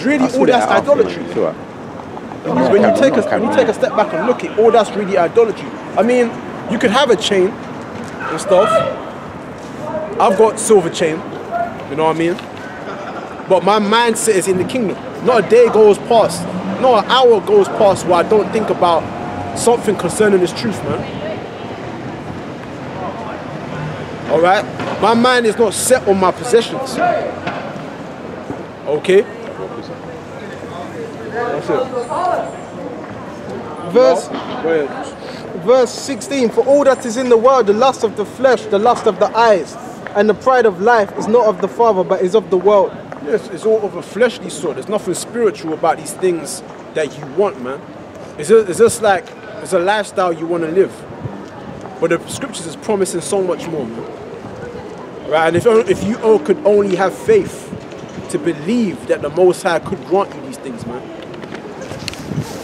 It's really all that's out idolatry. It's when you take a when you take a step back and look at all that's really idolatry. I mean, you could have a chain and stuff. I've got silver chain, you know what I mean? But my mindset is in the kingdom. Not a day goes past, not an hour goes past where I don't think about something concerning this truth, man. Alright? My mind is not set on my possessions. Okay? That's it. Verse, verse 16 For all that is in the world, the lust of the flesh, the lust of the eyes, and the pride of life is not of the Father, but is of the world. Yes, it's all of a fleshly sort. There's nothing spiritual about these things that you want, man. It's just, it's just like it's a lifestyle you want to live. But the scriptures is promising so much more, man. Right? And if, if you all could only have faith to believe that the Most High could grant you these things, man.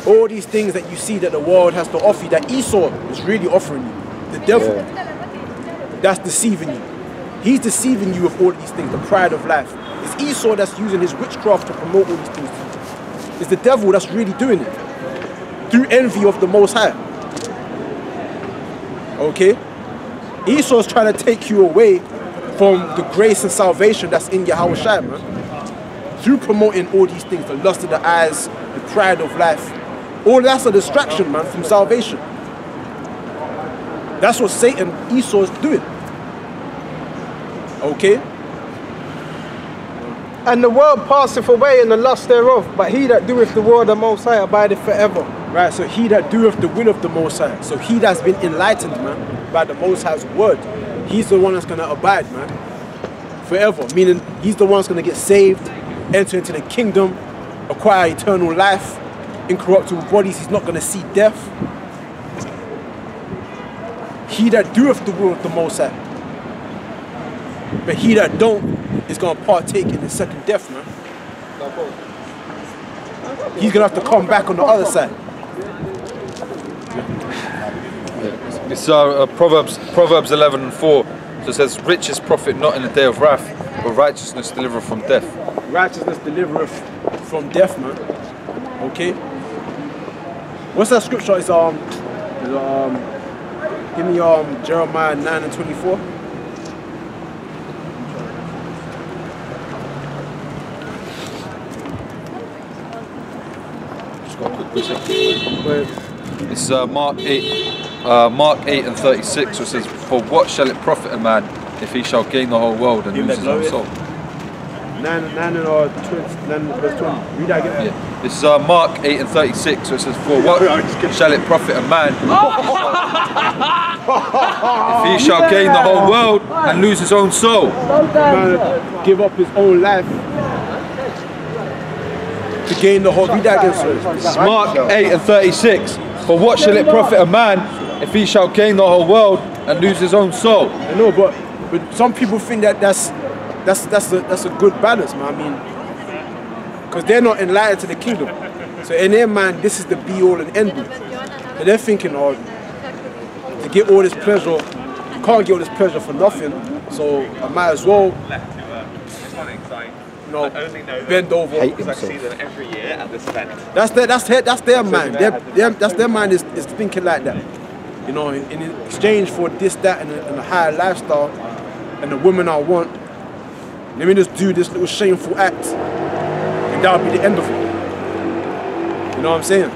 All these things that you see that the world has to offer you, that Esau is really offering you, the devil, that's deceiving you. He's deceiving you with all these things, the pride of life. It's Esau that's using his witchcraft to promote all these things. It's the devil that's really doing it through envy of the Most High. Okay? Esau's trying to take you away from the grace and salvation that's in Yahweh Shai, man. Through promoting all these things, the lust of the eyes, the pride of life. All that's a distraction, man, from salvation. That's what Satan, Esau is doing. Okay? And the world passeth away and the lust thereof, but he that doeth the will of the Most High abideth forever. Right, so he that doeth the will of the Most High. So he that's been enlightened, man, by the Most High's word. He's the one that's gonna abide, man. Forever. Meaning he's the one that's gonna get saved, enter into the kingdom, acquire eternal life, incorruptible bodies, he's not gonna see death. He that doeth the will of the Most High. But he that don't is gonna partake in the second death, man. He's gonna have to come back on the other side. It's uh, uh, Proverbs Proverbs 11 and 4. So it says, Riches profit not in the day of wrath, but righteousness delivereth from death. righteousness delivereth from death, man. Okay? What's that scripture? It's um, it's, um give me um Jeremiah 9 and 24. Just got a quick quiz. It's uh, Mark 8, uh, Mark 8 and 36, which says, For what shall it profit a man if he shall gain the whole world and lose his own soul? 9, 9 and uh, 20, 9 verse 20. Read that again. Yeah. This is uh, Mark 8 and 36, which says, For what shall it profit a man if he shall gain the whole world and lose his own soul? Man, give up his own life to gain the whole. Read that again, sir. Mark 8 and 36. For what shall it profit a man if he shall gain the whole world and lose his own soul? I know, but but some people think that that's that's that's a that's a good balance, man. I mean, because they're not enlightened to the kingdom, so in their mind, this is the be all and end all. So they're thinking, oh, to get all this pleasure, you can't get all this pleasure for nothing. So I might as well, you know, bend over. Hate Because I see them every year at this event. That's their that's their that's their mind. Their, their, that's their mind is, is thinking like that. You know, in, in exchange for this, that, and a, and a higher lifestyle, and the woman I want, let me just do this little shameful act, and that'll be the end of it. You know what I'm saying?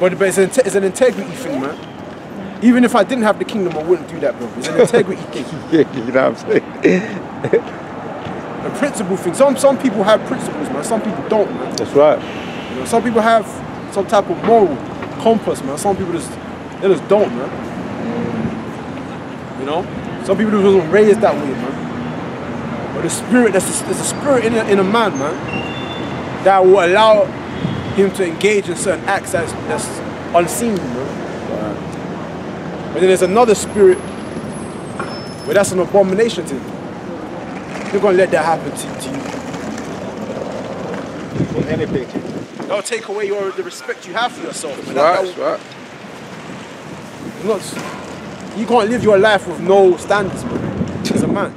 But, it's, an, it's an integrity thing, man. Even if I didn't have the kingdom, I wouldn't do that, bro. It's an integrity thing. Yeah, you know what I'm saying? A principle thing. Some some people have principles, man. Some people don't, man. That's right. You know, some people have some type of moral compass, man. Some people just they just don't, man. You know, some people just wasn't raised that way, man. But the spirit, there's a, there's a spirit in a, in a man, man, that will allow him to engage in certain acts that's, that's unseemly, man. But then there's another spirit where that's an abomination to him. You're gonna let that happen to, to you. That'll take away your the respect you have for yourself. man. That- Right, that will- right. not, you can't live your life with no standards, man. As a man.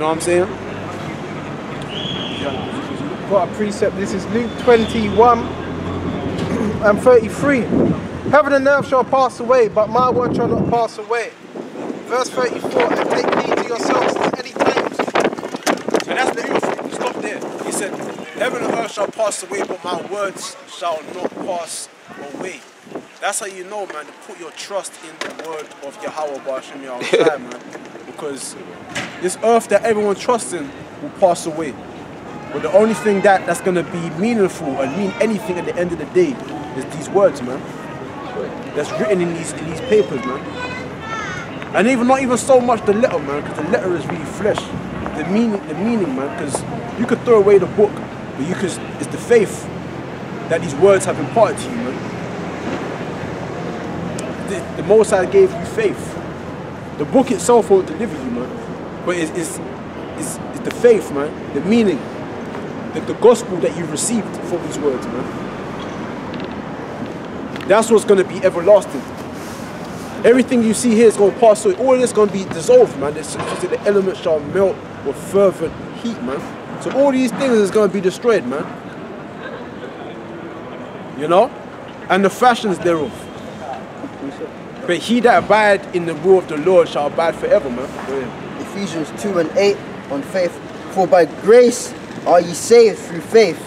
You know what I'm saying? got a precept. This is Luke 21 and 33. Heaven and earth shall pass away, but my word shall not pass away. Verse 34, and take heed to yourselves at any times. And that's beautiful. Stop there. He said, Heaven and earth shall pass away, but my words shall not pass away. That's how you know, man, to put your trust in the word of Yahweh Ba'ashem Yahushua, man. Because this earth that everyone trusts in will pass away. But the only thing that, that's going to be meaningful and mean anything at the end of the day is these words, man. That's written in these, in these papers, man. And even not even so much the letter, man, because the letter is really flesh. The meaning, the meaning, man, because you could throw away the book, but you could. It's the faith that these words have imparted to you, man. The, the Most High gave you faith. The book itself won't deliver you, man, but it's it's, it's, it's the faith, man. The meaning, the, the gospel that you've received from these words, man. That's what's going to be everlasting. Everything you see here is going to pass away. All this is going to be dissolved, man. It's that the elements shall melt with fervent heat, man. So all these things is going to be destroyed, man. You know? And the fashions thereof. But he that abide in the will of the Lord shall abide forever, man. Ephesians 2 and 8 on faith. For by grace are ye saved through faith,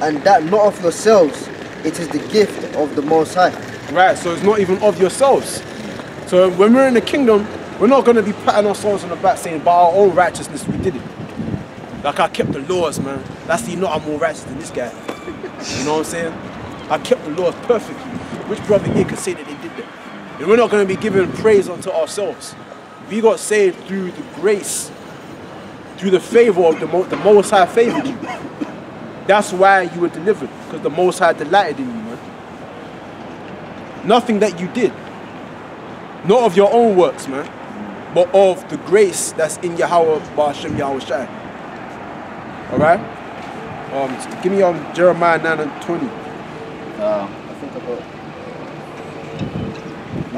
and that not of yourselves, it is the gift of the Most High. Right, so it's not even of yourselves. So when we're in the kingdom, we're not going to be patting ourselves on the back saying, by our own righteousness, we did it. Like I kept the laws, man. That's the, you know I'm more righteous than this guy. You know what I'm saying? I kept the laws perfectly. Which brother here could say that they? And we're not going to be giving praise unto ourselves. We got saved through the grace, through the favor of the, Mo- the Most High favored you. That's why you were delivered, because the Most High delighted in you, man. Nothing that you did, not of your own works, man, but of the grace that's in Yahweh Ba'ashem Yahweh Shai. All right? Um, give me um, Jeremiah 9 and 20. You Uh, I think I got,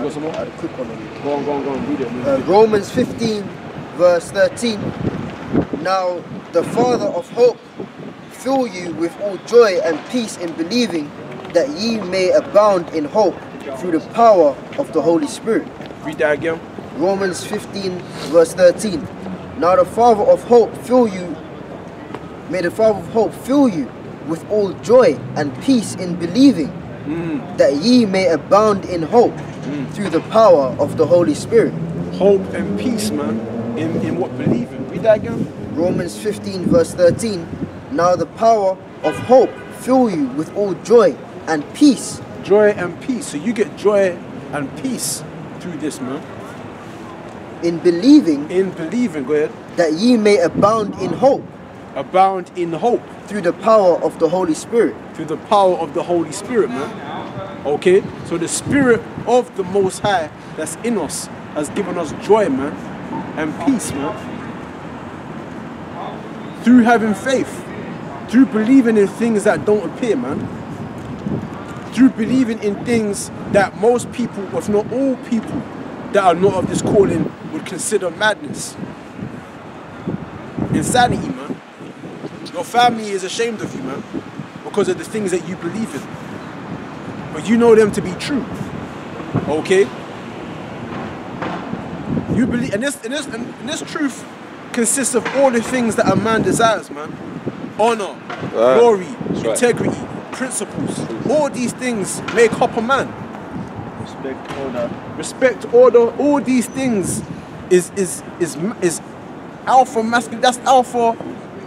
got some more? I had a quick one on it. Go on, go on, go on, read it. Uh. Romans 15, verse 13. Now the Father of hope fill you with all joy and peace in believing, that ye may abound in hope through the power of the Holy Spirit. Read that again. Romans 15, verse 13. Now the Father of hope fill you, may the Father of hope fill you with all joy and peace in believing, that ye may abound in hope through the power of the Holy Spirit. Hope and peace, man, in, in what believing. Read that again. Romans 15, verse 13. Now the power of hope fill you with all joy and peace Joy and peace. So you get joy and peace through this, man. in believing, In believing, go ahead. that ye may abound in hope Abound in hope through the power of the Holy Spirit. through the power of the Holy Spirit, man. Okay? So the Spirit of the Most High that's in us has given us joy, man, and peace, man. Through having faith, through believing in things that don't appear, man. Through believing in things that most people, if not all people, that are not of this calling would consider madness. Insanity, man. Your family is ashamed of you, man, because of the things that you believe in. But you know them to be true. Okay? You believe, and this, and this, and this truth consists of all the things that a man desires, man. Honor, glory, right. integrity, principles. All these things make up a man. Respect, order. Respect, order, all these things is is is is alpha masculine. That's alpha.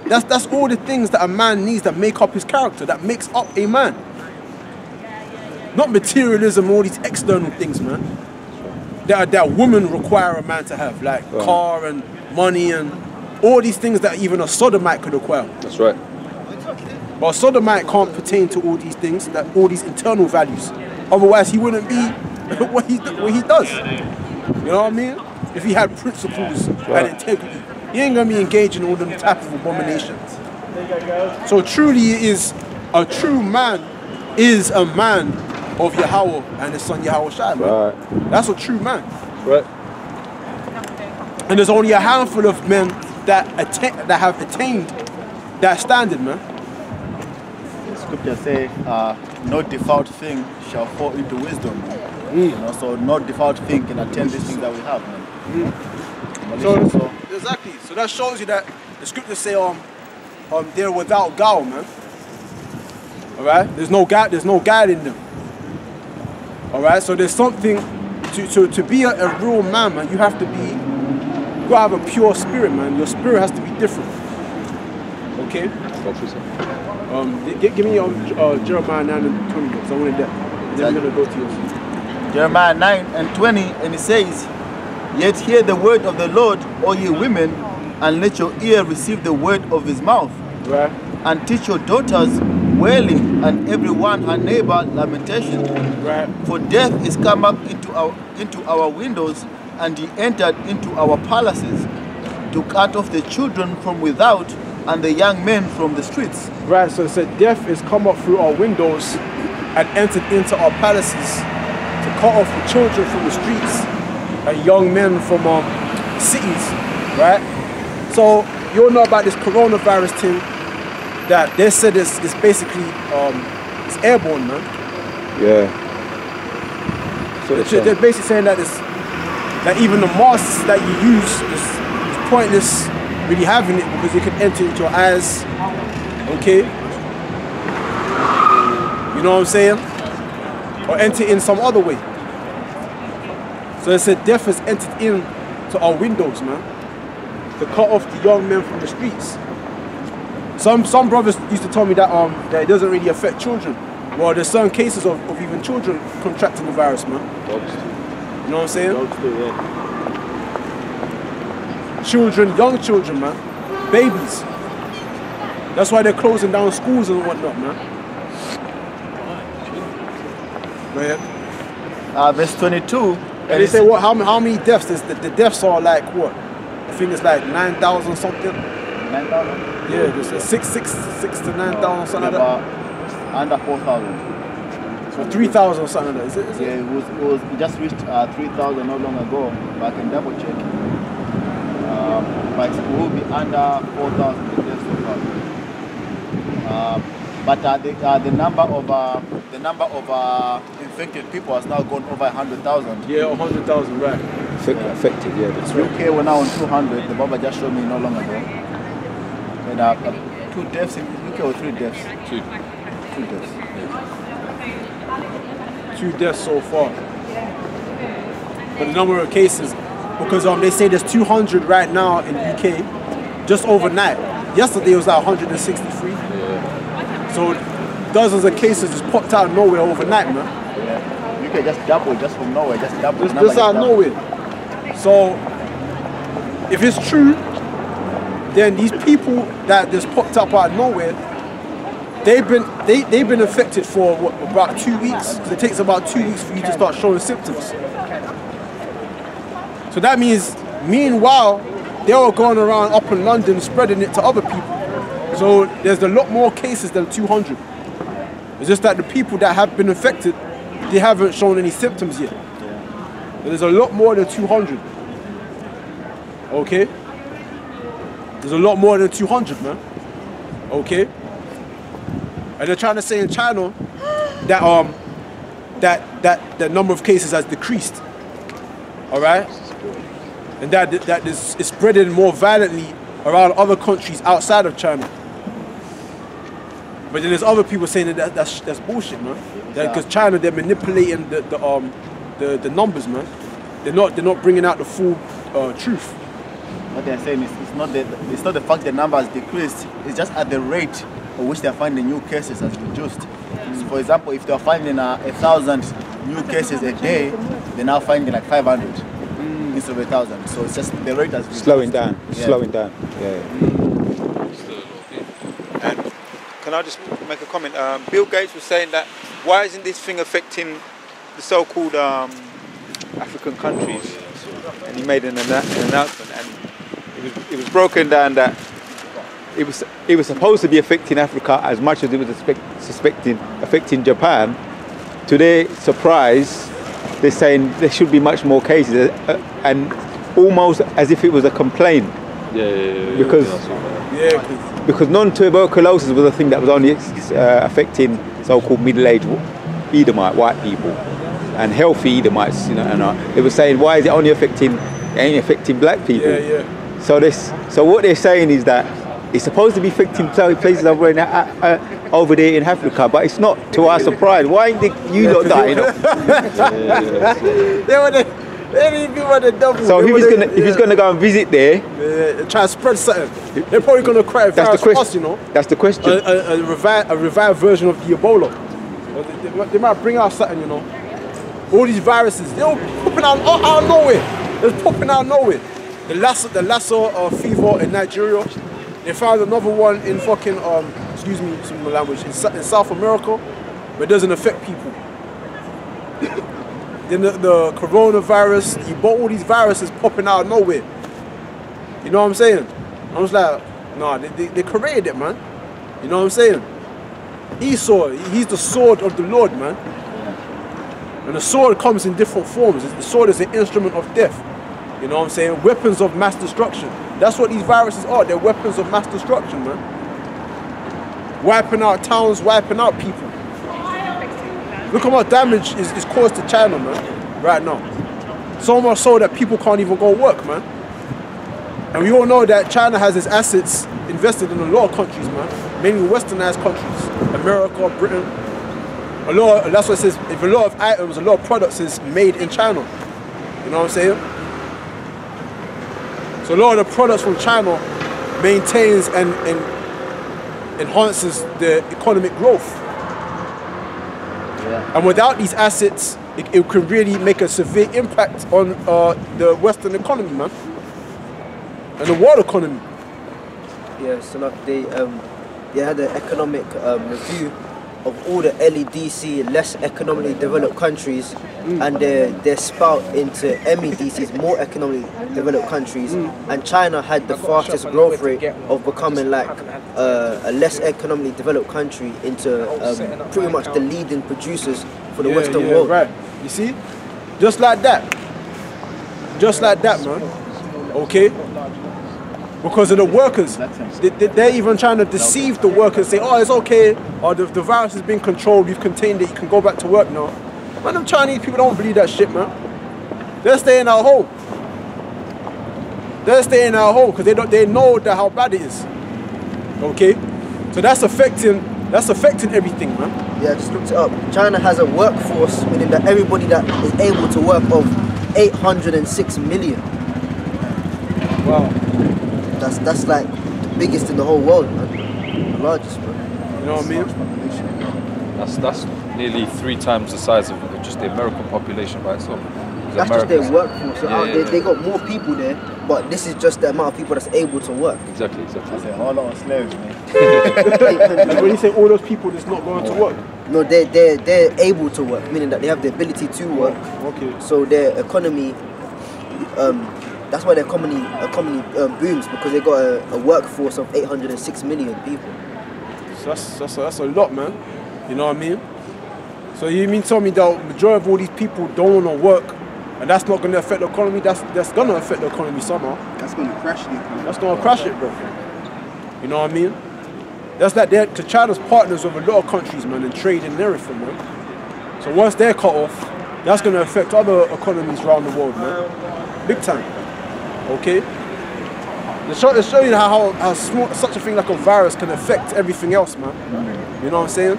That's that's all the things that a man needs that make up his character, that makes up a man. Not materialism, all these external things, man. That that women require a man to have, like car and money and all these things that even a sodomite could acquire. That's right. But a sodomite can't pertain to all these things, that all these internal values. Otherwise, he wouldn't be what he what he does. You know what I mean? If he had principles and integrity, he ain't gonna be engaging in all them type of abominations. So truly, he is a true man is a man of Yahweh and his son Yahweh Shai. Right. That's a true man. Right. And there's only a handful of men that atta- that have attained that standard, man. scripture say, uh, no devout thing shall fall into wisdom. You know, so no devout thing can attain this thing that we have. Man. So, So, exactly. So that shows you that the scriptures say um, um they're without guile, man. All right. There's no guide. There's no guide in them. All right. So there's something to to, to be a, a real man, man. You have to be. You gotta have a pure spirit, man. Your spirit has to be different. Okay. Um, gi- give me um, uh, Jeremiah 9 and 20 because I wanted that. And then we're gonna go to. Jeremiah 9 and 20, and it says, Yet hear the word of the Lord, O ye women, and let your ear receive the word of his mouth, Right. and teach your daughters wailing, and every one her neighbor lamentation. Right. For death is come up into our into our windows, and he entered into our palaces, to cut off the children from without, and the young men from the streets. Right, so it said death is come up through our windows and entered into our palaces to cut off the children from the streets and young men from um, cities, right? So you all know about this coronavirus thing that they said it's, it's basically um, it's airborne, man. Yeah. So They're, they're basically saying that it's that even the masks that you use is, is pointless really having it because it can enter into your eyes. Okay? You know what I'm saying? Or enter in some other way. So it said death has entered in to our windows, man. To cut off the young men from the streets. Some some brothers used to tell me that um that it doesn't really affect children. Well, there's certain cases of, of even children contracting the virus, man. You know what I'm saying? Children, young children, man. Babies. That's why they're closing down schools and whatnot, man. Man. Uh, verse 22. And they say what? How, many- how many deaths? Is the, the deaths are like what? I think it's like nine thousand something. 9,000. Yeah, a six, six, six to nine thousand something like that. Under 4,000. So three thousand something like that. Is it? Is Yeah, it? it was, it was it just reached uh, 3,000 not long ago, but I can double check. Um, but it will be under 4,000 deaths so far. Um, but uh, the, uh, the number of uh, the number of uh, infected people has now gone over 100,000. Yeah, hundred thousand, right? affect- affected, yeah. That's right. UK were now on 200. The Baba just showed me no long ago. And uh, uh, two deaths in UK or three deaths? Two. Two deaths. two deaths so far. But the number of cases, because um, they say there's 200 right now in UK, just overnight. Yesterday it was like 163. So dozens of cases just popped out of nowhere overnight, man. Yeah. UK just doubled just from nowhere, just doubled. Just, just out of nowhere. So if it's true, then these people that just popped up out of nowhere, they've been they, they've been infected for what, about two weeks. it takes about two weeks for you to start showing symptoms. So that means, meanwhile, they were going around up in London spreading it to other people. So there's a lot more cases than 200. It's just that the people that have been infected, they haven't shown any symptoms yet. But There's a lot more than 200. Okay? There's a lot more than 200, man. Okay? And they're trying to say in China that um that that the number of cases has decreased. All right? And that that is, is spreading more violently around other countries outside of China. But then there's other people saying that, that that's that's bullshit, man. Because China they're manipulating the, the um the, the numbers, man. They're not they're not bringing out the full uh, truth. What they're saying is it's not the it's not the fact the number has decreased. It's just at the rate at which they're finding new cases has reduced. So for example, if they're finding uh, a thousand new cases a day, they're now finding like 500 instead of a thousand. So it's just the rate has reduced. Slowing down, Yeah. slowing down. Yeah. And can I just make a comment? Um, Bill Gates was saying that why isn't this thing affecting the so-called um, African countries? And he made an, anna- an announcement, and it was, it was broken down that it was it was supposed to be affecting Africa as much as it was suspect, suspecting affecting Japan. To their surprise, they're saying there should be much more cases, uh, and almost as if it was a complaint Yeah, yeah, yeah, yeah. Because- Yeah, I saw that. Yeah, 'cause- because non-tuberculosis was a thing that was only uh, affecting so-called middle-aged Edomite white people and healthy Edomites. You know, and uh, they were saying, why is it only affecting, it ain't affecting black people? yeah, yeah. So this, so what they're saying is that it's supposed to be affecting pla- places over in uh, uh, over there in Africa, but it's not. To our surprise, why ain't they, you not dying? were the, they want the double. So if he's gonna if he's gonna go and visit there, Yeah, try to spread something. They're probably gonna create a that's the question. us, you know. That's the question. A, a, a, revi- a revived version of the Ebola. They, they might- they might bring out something, you know. All these viruses, they're all popping out, out, out of nowhere. They're popping out of nowhere. The Lassa, the Lassa uh, fever in Nigeria. They found another one in fucking, um, excuse me, some language, in, in South America, but it doesn't affect people. Then the, the coronavirus, Ebola, all these viruses popping out of nowhere. You know what I'm saying? I was like, nah, they, they, they created it, man. You know what I'm saying? Esau, he's the sword of the Lord, man. And the sword comes in different forms. The sword is an instrument of death. You know what I'm saying? Weapons of mass destruction. That's what these viruses are. They're weapons of mass destruction, man. Wiping out towns, wiping out people. Look how much damage is, is caused to China, man, right now. So much so that people can't even go work, man. And we all know that China has its assets invested in a lot of countries, man. Mainly westernized countries. America, Britain. A lot of, that's what it says, if a lot of items, a lot of products is made in China. You know what I'm saying? So a lot of the products from China maintains and, and enhances the economic growth. And without these assets, it, it could really make a severe impact on uh, the Western economy, man. And the world economy. Yeah, so like they um they had an economic um, review of all the LEDC less economically developed countries and their their spout into MEDCs more economically developed countries and China had the fastest growth rate of becoming like uh, a less economically developed country into um, pretty much the leading producers for the Yeah, Western yeah, world. Right. You see? Just like that. Just like that, man. Okay? Because of the workers. They, they, they're even trying to deceive the workers, say, oh, it's okay. Or the, the virus has been controlled, we've contained it, you can go back to work now. Man, them Chinese people don't believe that shit, man. They're staying at home. They're staying at home because they don't they know that how bad it is. Okay? So that's affecting that's affecting everything, man. Yeah, I just looked it up. China has a workforce, meaning that everybody that is able to work of 806 million. Wow. That's that's like the biggest in the whole world, man. The largest, man. You know what I mean? That's that's nearly three times the size of just the American population by itself. That's just their America's- workforce. So uh, Yeah, yeah, there, yeah. they got more people there, but this is just the amount of people that's able to work. Exactly, exactly. That's a whole lot of slaves, man. When you say all those people that's not going to work. No, they're, they're, they're able to work, meaning that they have the ability to work. Okay. So their economy, um, that's why their economy, economy um, booms because they've got a, a workforce of 806 million people. So that's, that's, that's a lot, man. You know what I mean? So you mean tell me that the majority of all these people don't want to work and that's not going to affect the economy? That's that's going to affect the economy somehow. That's going to crash the economy. That's going to crash it, bro. You know what I mean? That's like they're to China's partners with a lot of countries, man, and trade and everything, man. So once they're cut off, that's going to affect other economies around the world, man. Big time. Okay? To show, you how, how small, such a thing like a virus can affect everything else, man. You know what I'm saying?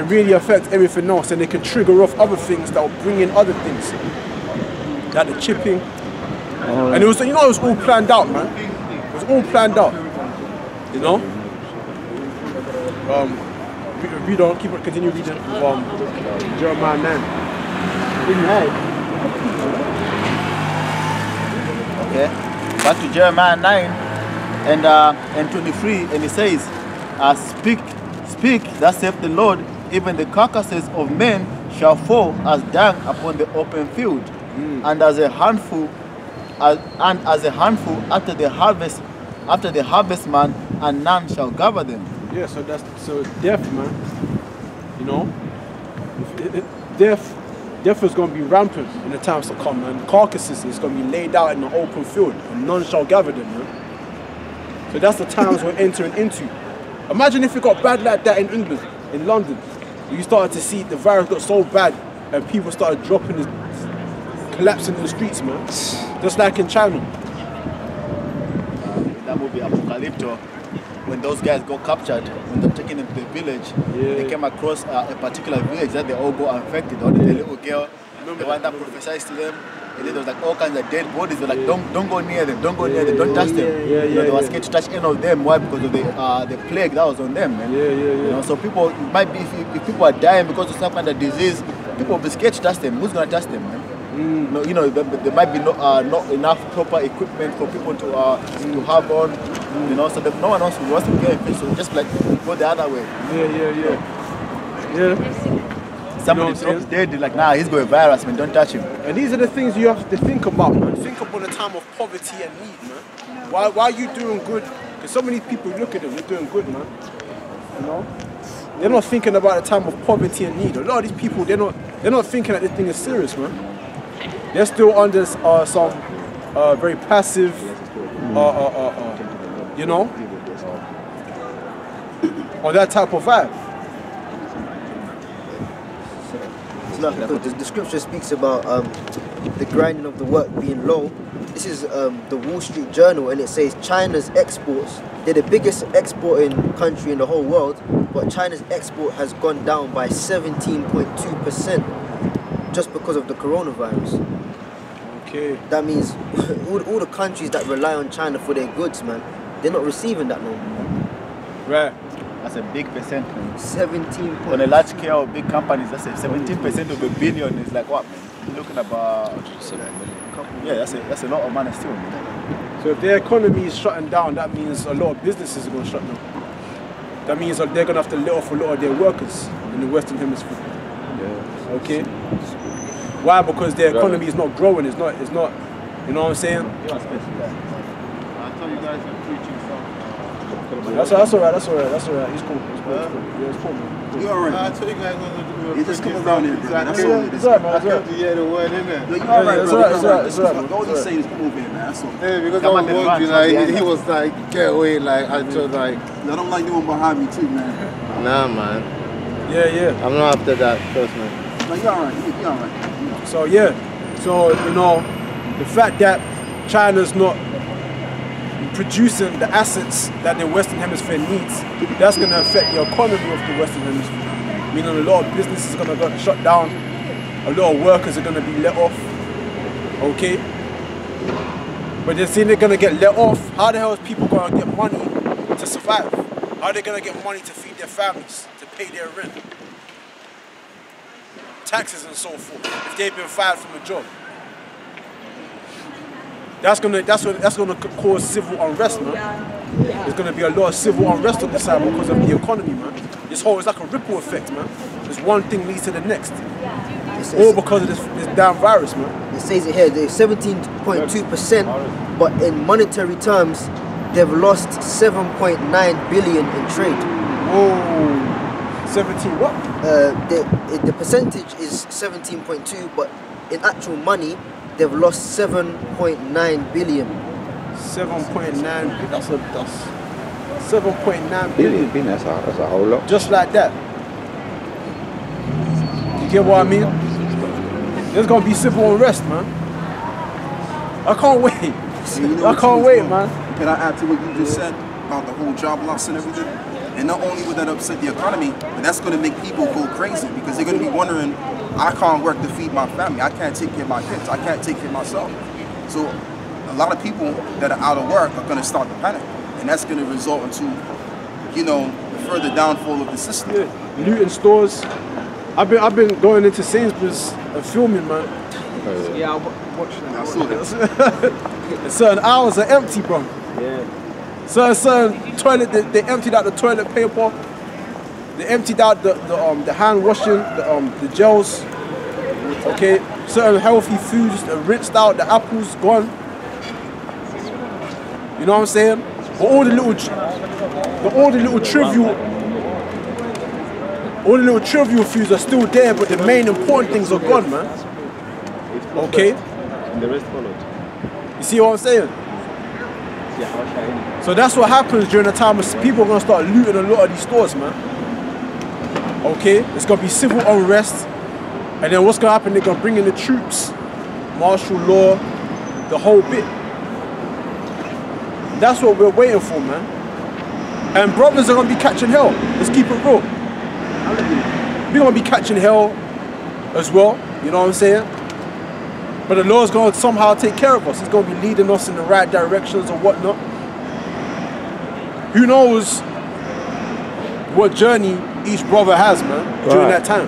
Can really affect everything else and it can trigger off other things that will bring in other things. Like the chipping. And it was, you know, it was all planned out, man. It was all planned out. You know? Um, re- read on, keep it, continue reading. Um, Jeremiah 9. Read nine. Okay. Back to Jeremiah 9 and uh, and 23, and it says, uh, Speak, speak, thus saith the Lord, even the carcasses of men shall fall as dung upon the open field, hmm. and as a handful, as, and as a handful after the harvest, after the harvestman, and none shall gather them. Yeah, so that's so death, man. You know, it- it- death death is going to be rampant in the times to come, man. Carcasses is going to be laid out in the open field, and none shall gather them, man. So that's the times we're entering into. Imagine if it got bad like that in England, in London. You started to see the virus got so bad, and people started dropping, the, collapsing in the streets, man. Just like in China. that movie Apocalypto, when those guys got captured, when they're taken into the village, they came across uh, a particular village that they all got infected. Only the little girl, the one that prophesied to them. And then there was like all kinds of dead bodies. They're like, don't, don't go near them, don't go near them, don't touch them. yeah, you know, yeah, they were yeah. scared to touch any of them. Why? Because of the uh, the plague that was on them. Man. Yeah, yeah, yeah. You know, so people it might be if, if people are dying because of some kind of disease, people will be scared to touch them. Who's gonna touch them? Man? Mm. No, you know, there, there might be no, uh, not enough proper equipment for people to uh, to have on. You know, so no one else wants to get infected. So just like go the other way. Yeah, yeah, yeah. Yeah. Somebody I'm drops dead, they're like, nah, he's got a virus, man. Don't touch him. And these are the things you have to think about, man. Think about the time of poverty and need, man. Why, why are you doing good? Because so many people look at them, they're doing good, man. You know? They're not thinking about the time of poverty and need. A lot of these people, they're not, they're not thinking that this thing is serious, man. They're still under uh, some uh, very passive, uh, uh, uh, uh, you know, or that type of vibe. The, the, the scripture speaks about um, the grinding of the work being low. This is um, the Wall Street Journal, and it says China's exports. They're the biggest exporting country in the whole world, but China's export has gone down by 17.2% just because of the coronavirus. Okay. That means all, all the countries that rely on China for their goods, man, they're not receiving that no more. Right. That's a big percent, man. 17. On a large scale, of big companies, that's a 17% of a billion is like what, man? You're looking about. Yeah, that's a, that's a lot of money still, man. So if their economy is shutting down, that means a lot of businesses are going to shut down. That means they're going to have to lay off a lot of their workers in the Western Hemisphere. Yeah. Okay. Why? Because their economy is not growing. It's not. It's not. You know what I'm saying? You're a. I thought you guys were preaching something. That's, that's all right. That's all right. That's all right. He's cool. He's cool. He's cool. Yeah, it's cool, man. You alright? I told you guys what to do. You just come around here, bro. That's all it is. It's all right, man. It's all right. Yeah, the word in there. You Yeah, alright, it's bro? all right, it's all right, it's all right, All it's you all say is move man. That's all. Yeah, because I on, was the like, man. he was like, get away, like, I just like, I don't like doing behind me too, man. Nah, man. Yeah, yeah. I'm not after that, trust me. No, you alright, you, you alright. So yeah. So you know, the fact that China's not producing the assets that the Western Hemisphere needs, that's going to affect the economy of the Western Hemisphere. Meaning a lot of businesses are going to get shut down, a lot of workers are going to be let off. Okay. But they're saying they're going to get let off. How the hell is people going to get money to survive? How are they going to get money to feed their families, to pay their rent? taxes and so forth if they've been fired from a job. That's gonna that's what that's gonna cause civil unrest, man. There's gonna be a lot of civil unrest on the side because of the economy, man. This whole is like a ripple effect, man. This one thing leads to the next, says- all because of this, this damn virus, man. It says it here, they're 17.2%, but in monetary terms, they've lost 7.9 billion in trade. Whoa, 17 what? Uh, the, the percentage is 17.2, but in actual money, they've lost 7.9 billion. 7.9. That's a that's 7.9 Billion, billion. billion, that's a, that's a whole lot. just like that. You get what I mean? There's gonna be civil unrest, man. I can't wait. And you know I can't wait, as man. Can I add to what you just said about the whole job loss and everything? And not only would that upset the economy, but that's going to make people go crazy because they're going to be wondering, I can't work to feed my family. I can't take care of my kids. I can't take care of myself. So a lot of people that are out of work are going to start to panic. And that's going to result into, you know, the further downfall of the system. Yeah, looting stores. I've been I've been going into Sainsbury's and filming, man. Yeah, I wa- watching I saw that. And certain hours are empty, bro. Yeah. Certain certain toilet they, they emptied out the toilet paper. They emptied out the, the um the hand washing, the um the gels. Okay, certain healthy foods rinsed out. The apples gone. You know what I'm saying? But all the little, but all the little trivial, all the little trivial feuds are still there, but the main important things are gone, man. Okay? And the rest followed. You see what I'm saying? Yeah. So that's what happens during the time people are gonna start looting a lot of these stores, man. Okay, it's gonna be civil unrest, and then what's gonna happen? They're gonna bring in the troops, martial law, the whole bit. That's what we're waiting for, man. And brothers are gonna be catching hell. Let's keep it real. We're gonna be catching hell as well. You know what I'm saying? But the Lord's gonna somehow take care of us. He's gonna be leading us in the right directions or whatnot. Who knows what journey each brother has, man, during that time.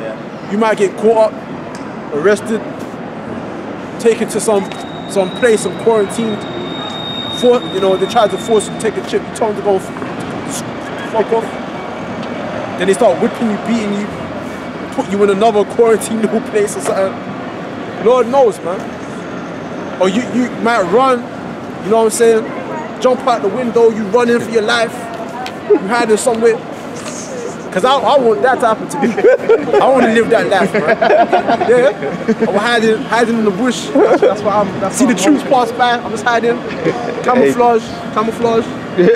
Yeah. You might get caught up, arrested, taken to some some place, some quarantine. For you know, they tried to force you to take a chip. You told them to go fuck off. Then they start whipping you, beating you, put you in another quarantine little place or something. Lord knows, man. Or you you might run, you know what I'm saying? Jump out the window, you running for your life, you hiding somewhere. Cause I, I want that to happen to me. I want to live that life, man. Yeah, I'm hiding, hiding in the bush. That's what I'm. That's See the I'm troops pass by. I'm just hiding. Camouflage, camouflage. you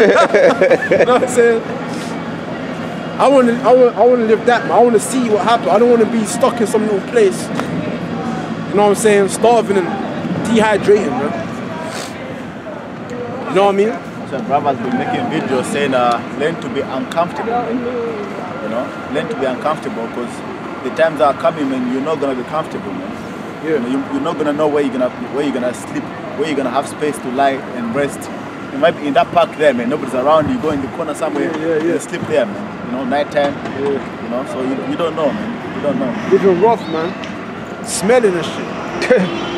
know what I'm saying? I want to, I want, I want to live that, man. I want to see what happens. I don't want to be stuck in some little place. You know what I'm saying? Starving and dehydrating, man. You know what I mean? So brothers been making videos saying uh, learn to be uncomfortable. You know, learn to be uncomfortable because the times are coming when you're not gonna be comfortable, man. You know, you, you're not gonna know where you're gonna where you're gonna sleep, where you're gonna have space to lie and rest. You might be in that park there, man. Nobody's around. You go in the corner somewhere. Yeah, yeah, yeah. You sleep there, man. You know, nighttime. Yeah. You know, so you, you don't know, man. You don't know. Living rough, man. Smelling the shit.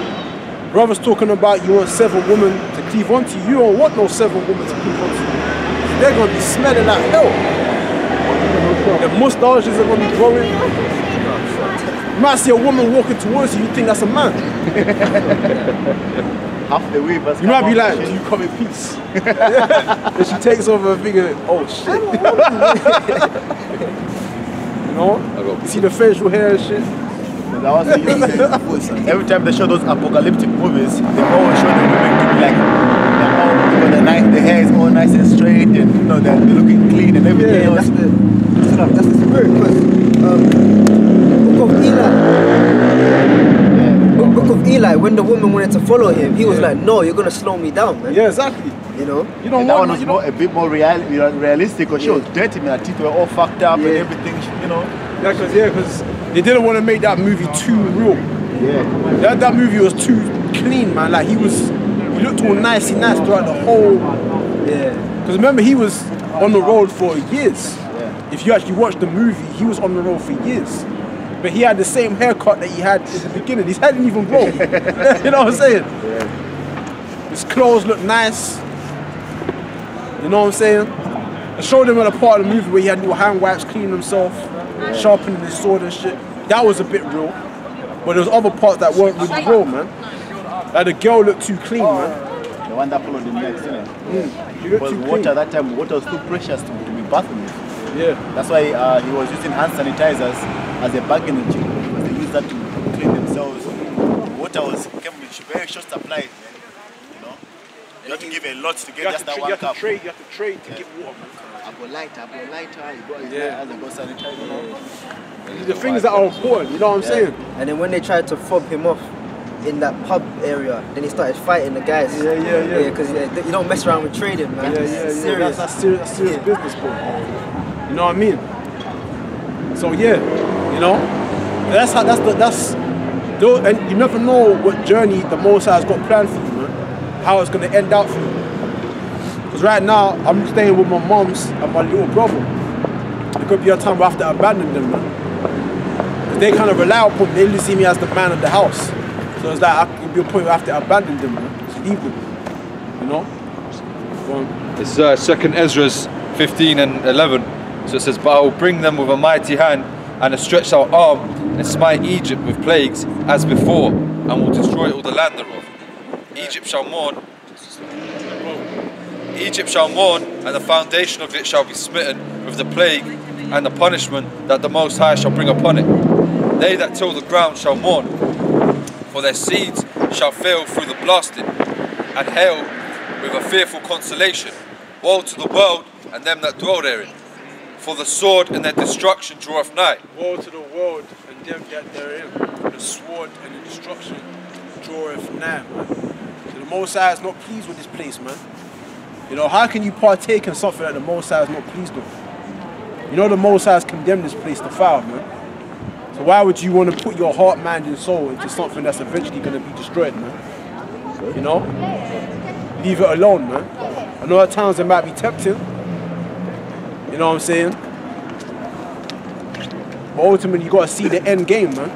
Brothers talking about you want seven women to cleave onto you. You don't want no seven women to cleave onto you. They're gonna be smelling like hell. The mustaches are gonna be growing. You might see a woman walking towards you, you think that's a man. Half the way, but You might be like, do you come in peace? and she takes over a thing and oh shit. you know? You see the facial hair and shit? But I also use it. Every time they show those apocalyptic movies, they always show the women to be like, they're all, you know, the, nice, the hair is all nice and straight, and you know, they're, they're looking clean and everything Yeah, else. that's the that's the, that's the spirit. Because um, Book of Eli, Book, Book of Eli, when the woman wanted to follow him, he was like, "No, you're gonna slow me down, man." Yeah, exactly. You know. You don't And that want one was you more, a bit more real, realistic because she was dirty, man. Her teeth were all fucked up and Yeah. everything, you know. Yeah, because yeah, 'cause they didn't want to make that movie too real. Yeah. That, that movie was too clean, man. Like he was, he looked all nice, nicey nice throughout the whole. Yeah. Because remember, he was on the road for years. Yeah. If you actually watch the movie, he was on the road for years. But he had the same haircut that he had in the beginning. His head didn't even grow. you know what I'm saying? Yeah. His clothes look nice. You know what I'm saying? I showed him at a part of the movie where he had little hand wipes, cleaning himself, sharpening his sword and shit. That was a bit real. But there was other parts that weren't really real, man. Like the girl looked too clean, man. The one that followed him next, you know. She Because water clean. that time, water was too precious to, to be bathing with. Yeah. That's why uh, he was using hand sanitizers as a bargaining chip because they use that to clean themselves. Water was came very short supply, man. You know, you have to give a lot to get You just that one you have to cup. trade, you have to trade to get water, man. I go lighter, I go lighter. You go Yeah. yeah. as I go sanitize, you know. The things that are important, you know what I'm saying? And then when they tried to fob him off in that pub area, then he started fighting the guys. Yeah, yeah, yeah. Because you don't mess around with trading, man. Yeah, yeah, yeah. serious. That's, that's serious, that's serious Yeah. business, bro. You know what I mean? So yeah, you know, that's how that's the that's though, and you never know what journey the Most has got planned for you, man. How it's gonna end out for you. Because right now I'm staying with my moms and my little brother. It could be a time where I have to abandon them, man. 'Cause they kind of rely upon me. They really see me as the man of the house. So it's like it could be a point where I have to abandon them, man. Leave them. You know? It's uh, Second Esdras 15 and 11. So it says, "But I will bring them with a mighty hand and a stretched out arm, and smite Egypt with plagues as before, and will destroy all the land thereof. Egypt shall mourn. Egypt shall mourn, and the foundation of it shall be smitten with the plague and the punishment that the Most High shall bring upon it. They that till the ground shall mourn, for their seeds shall fail through the blasting, and hail with a fearful consolation. Woe to the world and them that dwell therein, for the sword and their destruction draweth nigh. Woe to the world and them that therein, for the sword and the destruction draweth nigh. So the Most High is not pleased with this place, man. You know, how can you partake in something that the Most High is not pleased with? You know the Most High has condemned this place to fire, man. So why would you want to put your heart, mind, and soul into something that's eventually going to be destroyed, man? You know? Leave it alone, man. I know at times it might be tempting. You know what I'm saying? But ultimately, you got to see the end game, man.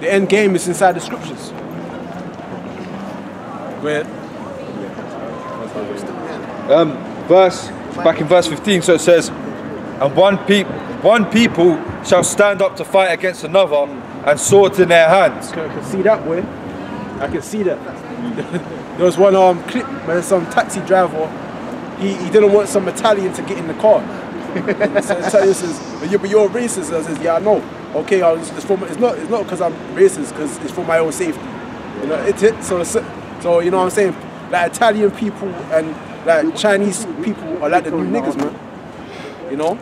The end game is inside the scriptures. Go. Um, verse back in verse 15 so it says and one peop one people shall stand up to fight against another and swords in their hands I can see that way. I can see that. there was one um clip where some taxi driver he, he didn't want some Italian to get in the car. so Italian says, but, you, but you're racist. I says, yeah, I know. Okay, I was, it's, for it's not it's not because I'm racist, because it's for my own safety. You know, it's it. So so you know what I'm saying. Like Italian people and like Chinese people are like the new niggas, man. You know.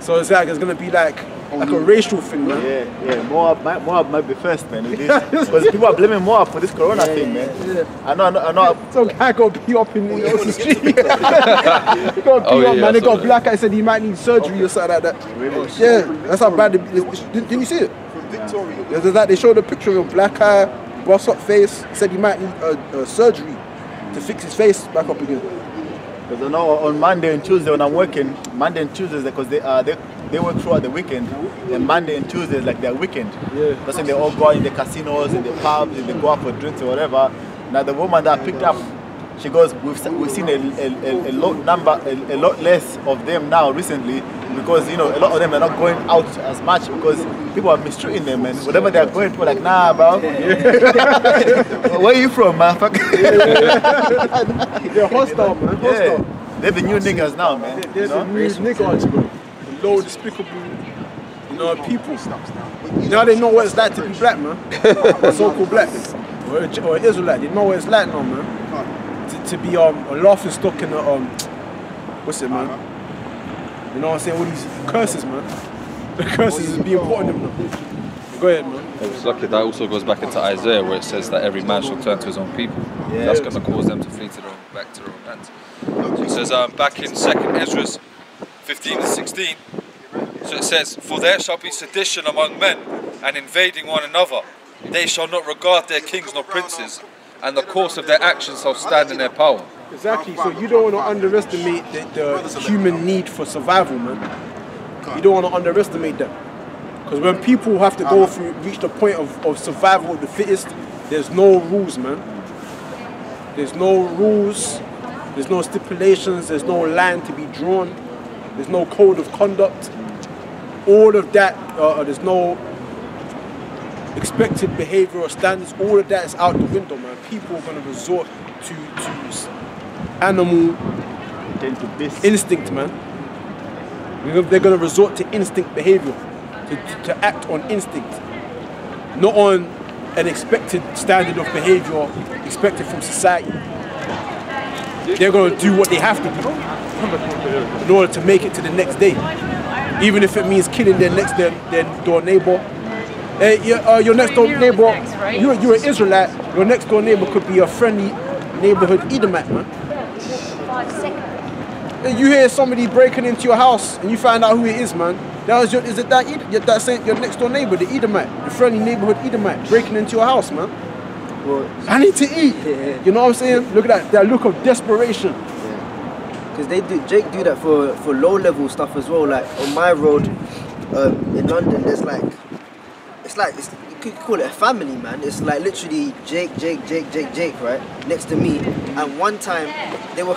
So it's like it's gonna be like like a racial thing, man. Yeah, yeah. Moab might, Moab might be first, man. Because people are blaming Moab for this Corona thing, man. I know, I know, I know. Some guy got beat up in the ocean street. he got beat Oh, yeah, up, I man. They saw got that. black guy said he might need surgery or something like that. Really? Yeah, that's how bad. It, it, didn't, didn't you see it? From Victoria. There's that they showed a picture of a black guy, bust up face. Said he might need a, a surgery to fix his face back up again. Because I know on Monday and Tuesday when I'm working, Monday and Tuesdays because they uh, they they work throughout the weekend, and Monday and Tuesdays like their weekend. Yeah. That's when they all go out in the casinos, in the pubs, and they go out for drinks or whatever. Now the woman that I picked up, she goes, we've we've seen a, a, a, a lot number, a, a lot less of them now recently because you know a lot of them are not going out as much because people are mistreating them and whatever they're going to, like nah, bro. Where are you from, man? Fuck. They're hostile, man. Hostile. Yeah. They're the new niggas now, man. you There's know? a new nigga, low despicable, you know, people. Now they know what it's like to be black, man. So-called black, or, a- or Israelite. They know what it's like now, man. To, be um, a laughing stock in the um, what's it, man? You know what I'm saying? All these curses, man. The curses is being put on them now. Go ahead, man. It's lucky that also goes back into Isaiah where it says that every man shall turn to his own people. That's going to cause them to flee to their own, back to their own lands. So it says um, back in 2nd Esdras 15 to 16, so it says, For there shall be sedition among men and invading one another. They shall not regard their kings nor princes, and the course of their actions shall stand in their power. Exactly. So you don't want to underestimate the, the human need for survival, man. You don't want to underestimate that. Because when people have to go through, reach the point of, of survival of the fittest, there's no rules, man. There's no rules. There's no stipulations. There's no line to be drawn. There's no code of conduct. All of that, uh, there's no expected behavior or standards. All of that is out the window, man. People are going to resort to, to animal instinct, man. They're going to resort to instinct behavior, to, to, to act on instinct, not on an expected standard of behavior expected from society. They're going to do what they have to do in order to make it to the next day, even if it means killing their next their, their door neighbor. Hey, your, uh, your next door neighbor, you're, you're an Israelite. Your next door neighbor could be a friendly neighborhood Edomite, man. Hey, You hear somebody breaking into your house and you find out who it is, man. That was your, is it that Ed, your, that same, your next door neighbor, the Edomite, the friendly neighborhood Edomite, breaking into your house, man. I need to eat. You know what I'm saying? Look at that, that look of desperation. Because they do, Jake do that for, for low level stuff as well. Like on my road um, in London, there's like, it's like, it's, you could call it a family, man. It's like literally Jake, Jake, Jake, Jake, Jake, right? Next to me. And one time, they were